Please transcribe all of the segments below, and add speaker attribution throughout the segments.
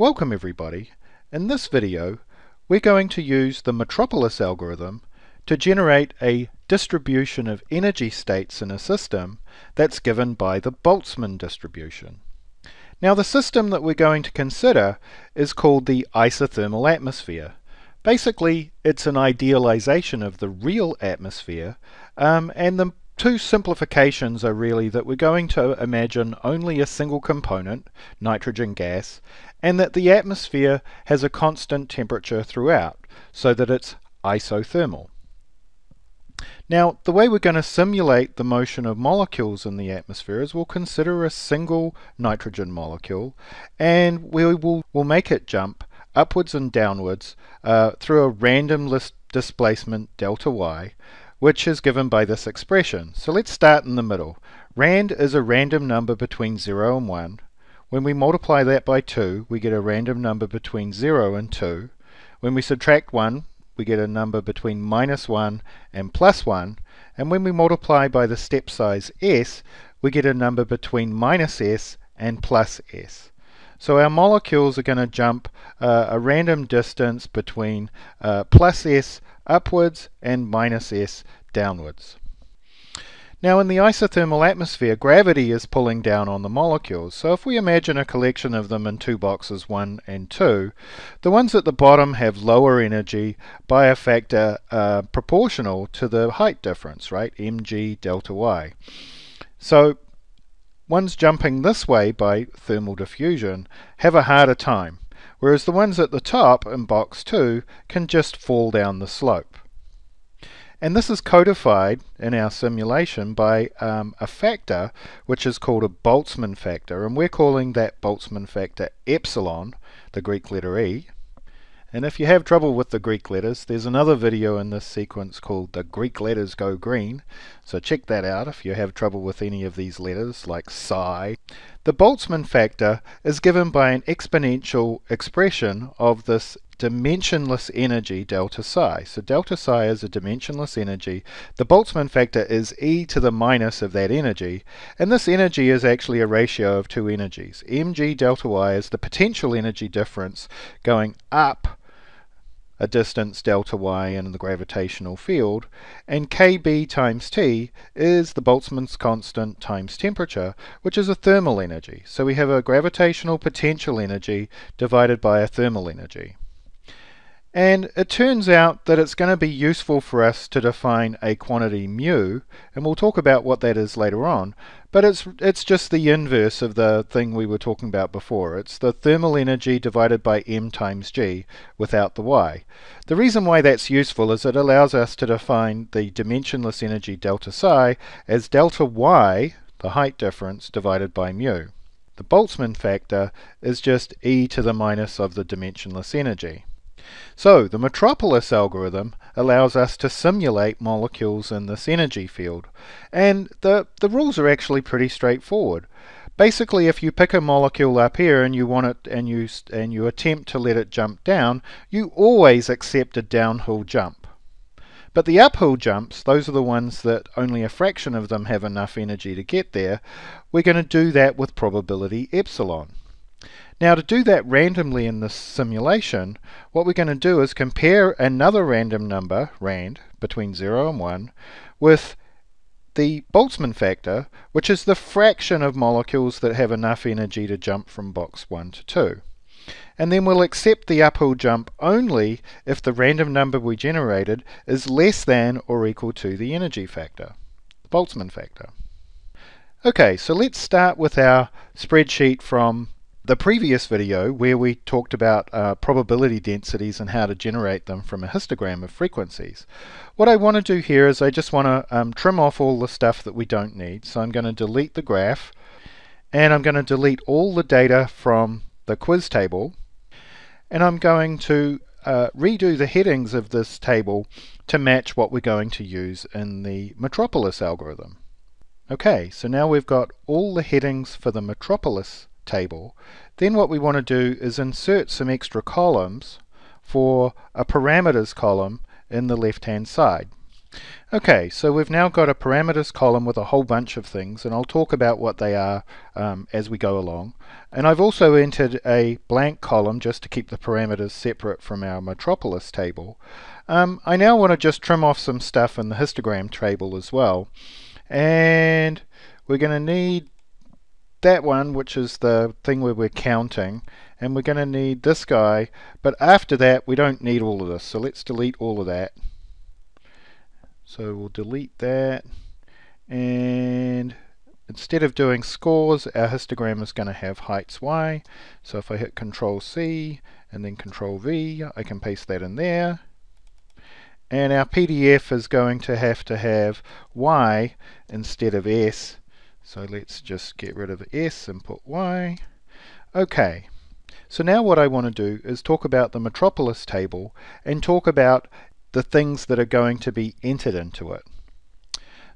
Speaker 1: Welcome everybody. In this video we're going to use the Metropolis algorithm to generate a distribution of energy states in a system that's given by the Boltzmann distribution. Now the system that we're going to consider is called the isothermal atmosphere. Basically it's an idealization of the real atmosphere um, and the two simplifications are really that we're going to imagine only a single component, nitrogen gas, and that the atmosphere has a constant temperature throughout, so that it's isothermal. Now, the way we're going to simulate the motion of molecules in the atmosphere is we'll consider a single nitrogen molecule, and we will we'll make it jump upwards and downwards uh, through a random displacement delta y, which is given by this expression. So let's start in the middle. Rand is a random number between 0 and 1. When we multiply that by 2, we get a random number between 0 and 2. When we subtract 1, we get a number between minus 1 and plus 1. And when we multiply by the step size s, we get a number between minus s and plus s. So our molecules are going to jump uh, a random distance between uh, plus s upwards and minus s downwards. Now in the isothermal atmosphere, gravity is pulling down on the molecules. So if we imagine a collection of them in two boxes, 1 and 2, the ones at the bottom have lower energy by a factor uh, proportional to the height difference, right? mg delta y. So ones jumping this way by thermal diffusion have a harder time whereas the ones at the top in box 2 can just fall down the slope. And this is codified in our simulation by um, a factor which is called a Boltzmann factor, and we're calling that Boltzmann factor epsilon, the Greek letter E, and if you have trouble with the Greek letters, there's another video in this sequence called The Greek Letters Go Green. So check that out if you have trouble with any of these letters, like psi. The Boltzmann factor is given by an exponential expression of this dimensionless energy delta psi. So delta psi is a dimensionless energy. The Boltzmann factor is e to the minus of that energy, and this energy is actually a ratio of two energies. mg delta y is the potential energy difference going up a distance delta y in the gravitational field, and kb times t is the Boltzmann's constant times temperature, which is a thermal energy. So we have a gravitational potential energy divided by a thermal energy. And it turns out that it's going to be useful for us to define a quantity mu, and we'll talk about what that is later on, but it's, it's just the inverse of the thing we were talking about before. It's the thermal energy divided by m times g without the y. The reason why that's useful is it allows us to define the dimensionless energy delta psi as delta y, the height difference, divided by mu. The Boltzmann factor is just e to the minus of the dimensionless energy. So the Metropolis algorithm allows us to simulate molecules in this energy field. And the, the rules are actually pretty straightforward. Basically, if you pick a molecule up here and you want it and you and you attempt to let it jump down, you always accept a downhill jump. But the uphill jumps, those are the ones that only a fraction of them have enough energy to get there, we're going to do that with probability epsilon. Now to do that randomly in this simulation, what we're going to do is compare another random number, rand, between 0 and 1, with the Boltzmann factor, which is the fraction of molecules that have enough energy to jump from box 1 to 2. And then we'll accept the uphill jump only if the random number we generated is less than or equal to the energy factor, the Boltzmann factor. Okay, so let's start with our spreadsheet from the previous video where we talked about uh, probability densities and how to generate them from a histogram of frequencies. What I want to do here is I just want to um, trim off all the stuff that we don't need. So I'm going to delete the graph and I'm going to delete all the data from the quiz table and I'm going to uh, redo the headings of this table to match what we're going to use in the Metropolis algorithm. Okay, so now we've got all the headings for the Metropolis table. Then what we want to do is insert some extra columns for a parameters column in the left hand side. Okay, so we've now got a parameters column with a whole bunch of things, and I'll talk about what they are um, as we go along. And I've also entered a blank column just to keep the parameters separate from our Metropolis table. Um, I now want to just trim off some stuff in the histogram table as well. And we're going to need that one, which is the thing where we're counting, and we're going to need this guy, but after that we don't need all of this, so let's delete all of that. So we'll delete that and instead of doing scores our histogram is going to have heights y so if I hit control C and then control V I can paste that in there and our PDF is going to have to have y instead of s so let's just get rid of s and put y okay so now what I want to do is talk about the Metropolis table and talk about the things that are going to be entered into it.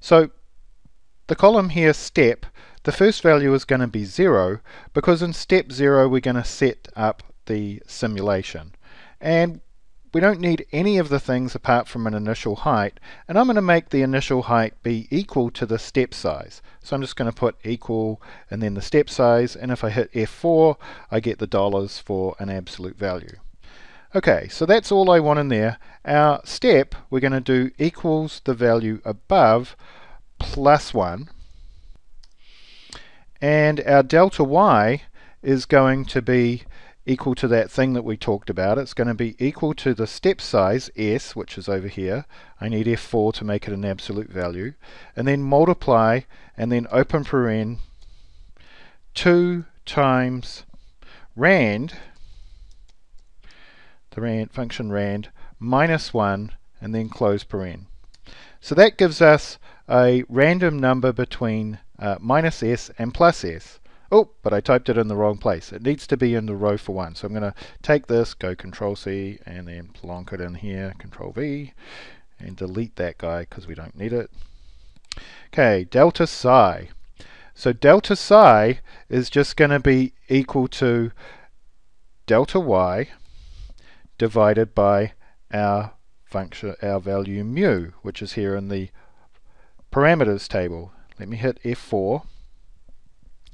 Speaker 1: So the column here, step, the first value is going to be 0 because in step 0 we're going to set up the simulation. And we don't need any of the things apart from an initial height and I'm going to make the initial height be equal to the step size so I'm just going to put equal and then the step size and if I hit F4 I get the dollars for an absolute value Okay, so that's all I want in there. Our step, we're going to do equals the value above plus 1. And our delta y is going to be equal to that thing that we talked about. It's going to be equal to the step size, s, which is over here. I need f4 to make it an absolute value. And then multiply, and then open paren, 2 times rand, the rand, function rand minus 1 and then close paren. So that gives us a random number between uh, minus s and plus s. Oh, but I typed it in the wrong place. It needs to be in the row for 1. So I'm going to take this, go Control C, and then plonk it in here, Control V, and delete that guy because we don't need it. Okay, delta psi. So delta psi is just going to be equal to delta y divided by our function, our value mu, which is here in the parameters table. Let me hit F4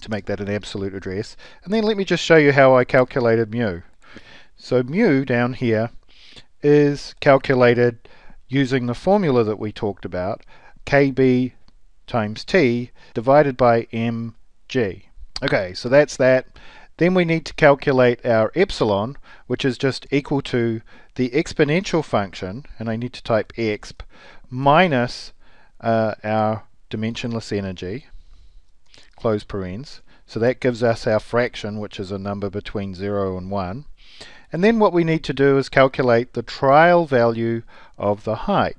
Speaker 1: to make that an absolute address. And then let me just show you how I calculated mu. So mu down here is calculated using the formula that we talked about, kb times t divided by mg. Okay, so that's that. Then we need to calculate our epsilon, which is just equal to the exponential function, and I need to type exp, minus uh, our dimensionless energy, close parens. So that gives us our fraction, which is a number between 0 and 1. And then what we need to do is calculate the trial value of the height.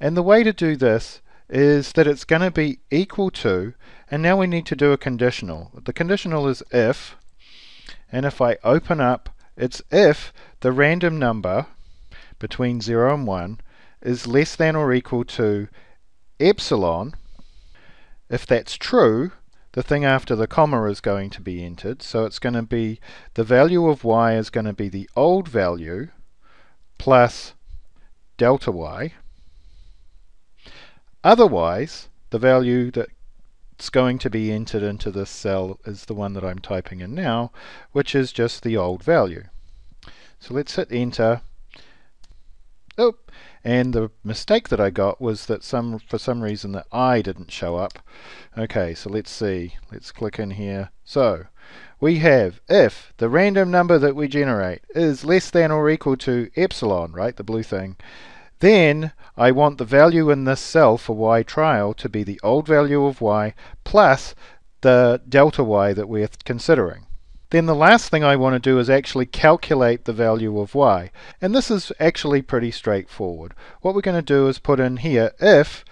Speaker 1: And the way to do this is that it's going to be equal to, and now we need to do a conditional. The conditional is if and if I open up, it's if the random number between 0 and 1 is less than or equal to epsilon. If that's true, the thing after the comma is going to be entered. So it's going to be the value of y is going to be the old value plus delta y. Otherwise, the value that's going to be entered into this cell is the one that I'm typing in now, which is just the old value. So let's hit enter. Oh, and the mistake that I got was that some for some reason that I didn't show up. Okay, so let's see. Let's click in here. So we have if the random number that we generate is less than or equal to epsilon, right, the blue thing, then I want the value in this cell for y trial to be the old value of y plus the delta y that we're considering. Then the last thing I want to do is actually calculate the value of y. And this is actually pretty straightforward. What we're going to do is put in here if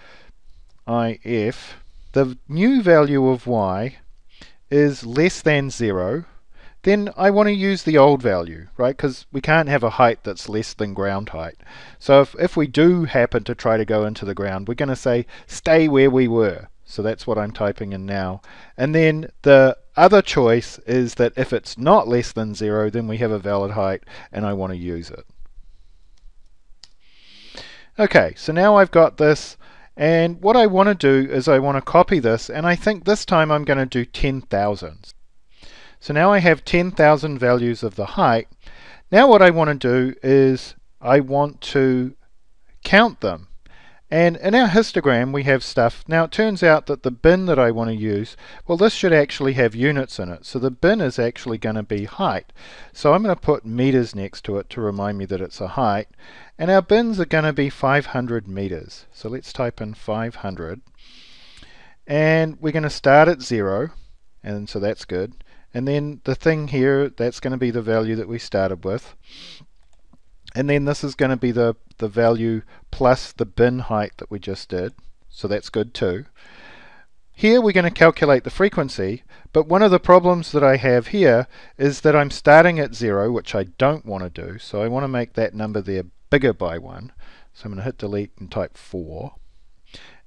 Speaker 1: if the new value of y is less than 0 then I want to use the old value, right? Because we can't have a height that's less than ground height. So if, if we do happen to try to go into the ground, we're going to say stay where we were. So that's what I'm typing in now. And then the other choice is that if it's not less than zero, then we have a valid height and I want to use it. Okay, so now I've got this and what I want to do is I want to copy this and I think this time I'm going to do 10,000. So now I have 10,000 values of the height. Now what I want to do is I want to count them. And in our histogram we have stuff. Now it turns out that the bin that I want to use, well this should actually have units in it. So the bin is actually going to be height. So I'm going to put meters next to it to remind me that it's a height. And our bins are going to be 500 meters. So let's type in 500. And we're going to start at zero. And so that's good. And then the thing here, that's going to be the value that we started with and then this is going to be the the value plus the bin height that we just did. So that's good too. Here we're going to calculate the frequency but one of the problems that I have here is that I'm starting at zero which I don't want to do. So I want to make that number there bigger by one. So I'm going to hit delete and type 4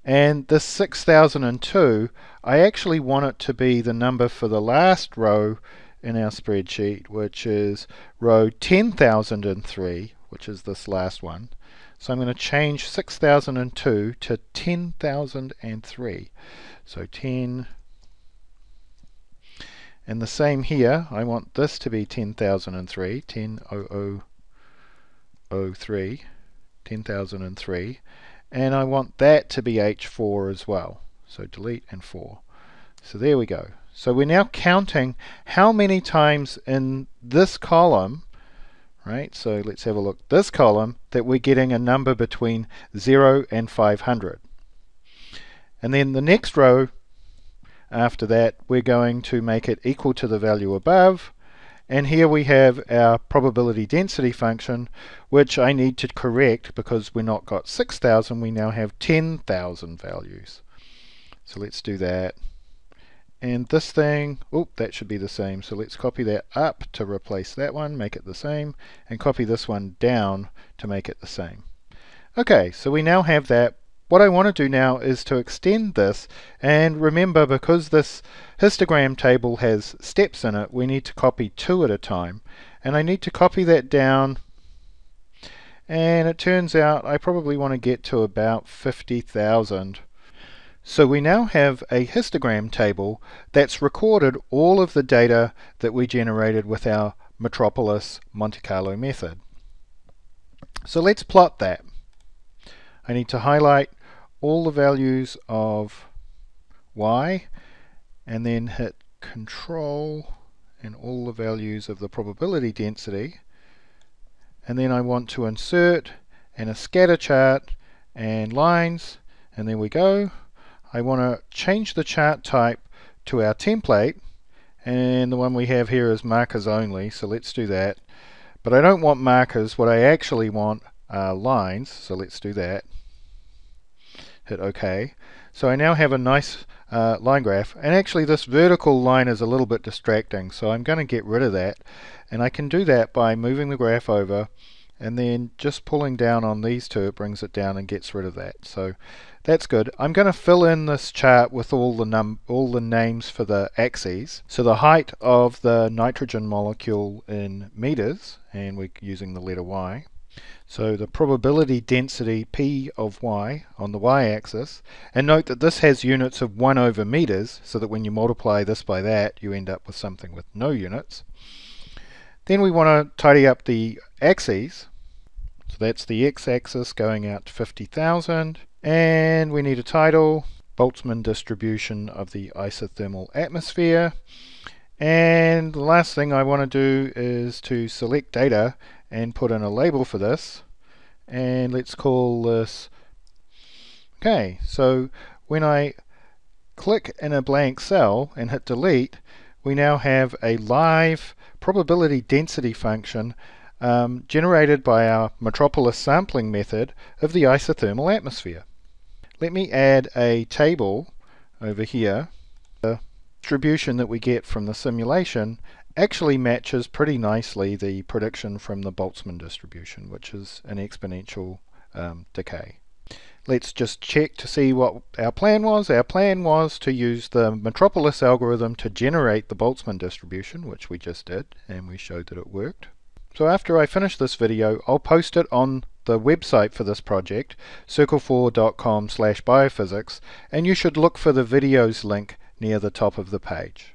Speaker 1: and this 6002 I actually want it to be the number for the last row in our spreadsheet, which is row 10,003, which is this last one. So I'm going to change 6002 to 10,003. So 10, and the same here, I want this to be 10,003, 10,003, 10,003, and I want that to be H4 as well. So delete and 4. So there we go. So we're now counting how many times in this column, right? So let's have a look. This column that we're getting a number between 0 and 500. And then the next row after that, we're going to make it equal to the value above. And here we have our probability density function, which I need to correct because we're not got 6,000, we now have 10,000 values. So let's do that and this thing, oh, that should be the same. So let's copy that up to replace that one, make it the same, and copy this one down to make it the same. Okay, so we now have that. What I want to do now is to extend this, and remember because this histogram table has steps in it, we need to copy two at a time. And I need to copy that down, and it turns out I probably want to get to about 50,000 so we now have a histogram table that's recorded all of the data that we generated with our Metropolis Monte Carlo method. So let's plot that. I need to highlight all the values of y and then hit control and all the values of the probability density and then I want to insert and a scatter chart and lines and there we go I want to change the chart type to our template and the one we have here is markers only so let's do that. But I don't want markers. What I actually want are lines so let's do that. Hit OK. So I now have a nice uh, line graph and actually this vertical line is a little bit distracting so I'm going to get rid of that. And I can do that by moving the graph over and then just pulling down on these two it brings it down and gets rid of that. So that's good. I'm going to fill in this chart with all the num all the names for the axes. So the height of the nitrogen molecule in meters and we're using the letter y. So the probability density P of y on the y-axis and note that this has units of 1 over meters so that when you multiply this by that you end up with something with no units. Then we want to tidy up the axes. So that's the x-axis going out to 50,000. And we need a title, Boltzmann distribution of the isothermal atmosphere. And the last thing I want to do is to select data and put in a label for this. And let's call this, okay, so when I click in a blank cell and hit delete, we now have a live probability density function um, generated by our Metropolis sampling method of the isothermal atmosphere. Let me add a table over here. The distribution that we get from the simulation actually matches pretty nicely the prediction from the Boltzmann distribution, which is an exponential um, decay. Let's just check to see what our plan was. Our plan was to use the Metropolis algorithm to generate the Boltzmann distribution, which we just did, and we showed that it worked. So after I finish this video, I'll post it on the website for this project, circle4.com slash biophysics, and you should look for the videos link near the top of the page.